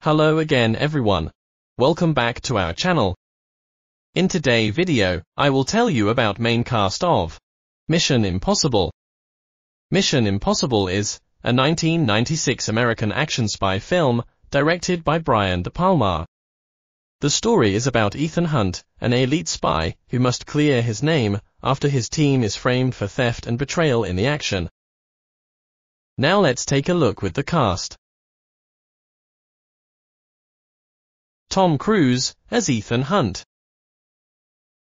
Hello again everyone. Welcome back to our channel. In today's video, I will tell you about main cast of Mission Impossible. Mission Impossible is a 1996 American action spy film directed by Brian De Palma. The story is about Ethan Hunt, an elite spy who must clear his name after his team is framed for theft and betrayal in the action. Now let's take a look with the cast. Tom Cruise as Ethan Hunt.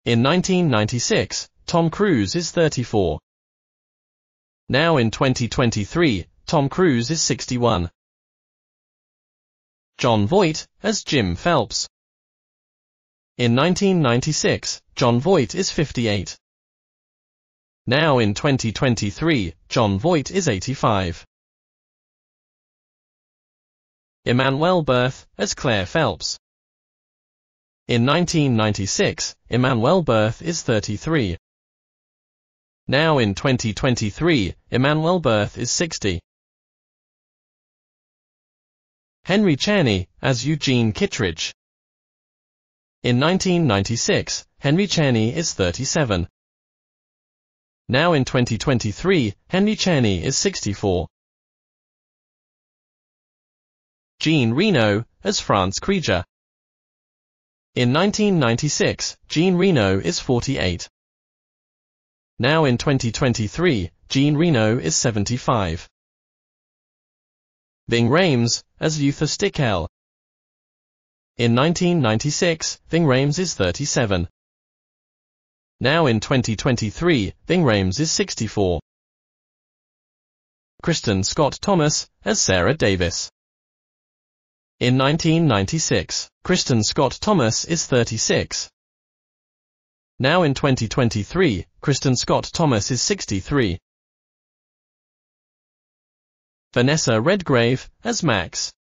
In 1996, Tom Cruise is 34. Now in 2023, Tom Cruise is 61. Jon Voight as Jim Phelps. In 1996, Jon Voight is 58. Now in 2023, Jon Voight is 85. Emmanuelle Béart as Claire Phelps. In 1996, Emmanuelle Béart is 33. Now in 2023, Emmanuelle Béart is 60. Henry Czerny, as Eugene Kittredge. In 1996, Henry Czerny is 37. Now in 2023, Henry Czerny is 64. Jean Reno, as Franz Krieger. In 1996, Jean Reno is 48. Now in 2023, Jean Reno is 75. Ving Rhames, as Luther Stickell. In 1996, Ving Rhames is 37. Now in 2023, Ving Rhames is 64. Kristin Scott Thomas, as Sarah Davis. In 1996, Kristin Scott Thomas is 36. Now in 2023, Kristin Scott Thomas is 63. Vanessa Redgrave, as Max.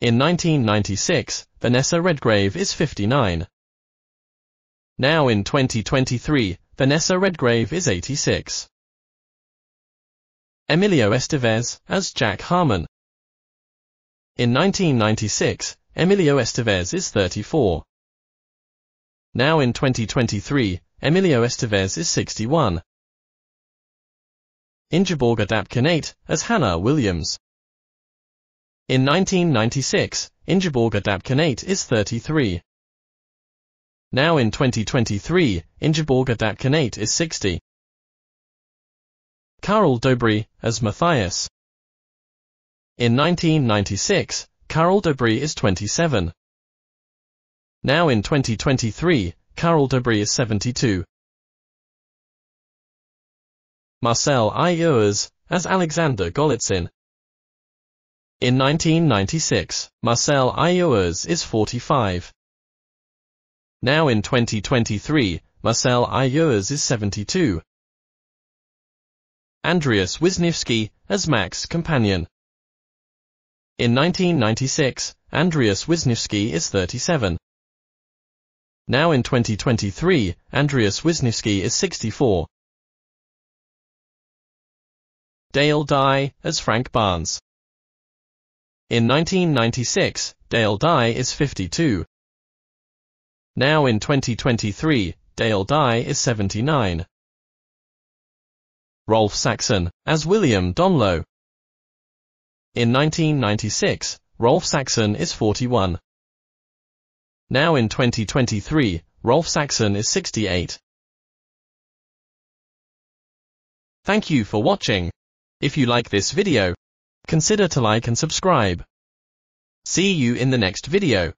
In 1996, Vanessa Redgrave is 59. Now in 2023, Vanessa Redgrave is 86. Emilio Estevez, as Jack Harmon. In 1996, Emilio Estevez is 34. Now in 2023, Emilio Estevez is 61. Ingeborga Dapkunaite as Hannah Williams. In 1996, Ingeborga Dapkunaite is 33. Now in 2023, Ingeborga Dapkunaite is 60. Carl Dobry as Matthias. In 1996, Karel Dobrý is 27. Now in 2023, Karel Dobrý is 72. Marcel Iures, as Alexander Golitsyn. In 1996, Marcel Iures is 45. Now in 2023, Marcel Iures is 72. Andreas Wisniewski, as Max Companion. In 1996, Andreas Wisniewski is 37. Now in 2023, Andreas Wisniewski is 64. Dale Dye as Frank Barnes. In 1996, Dale Dye is 52. Now in 2023, Dale Dye is 79. Rolf Saxon as William Donloe. In 1996, Rolf Saxon is 41. Now in 2023, Rolf Saxon is 68. Thank you for watching. If you like this video, consider to like and subscribe. See you in the next video.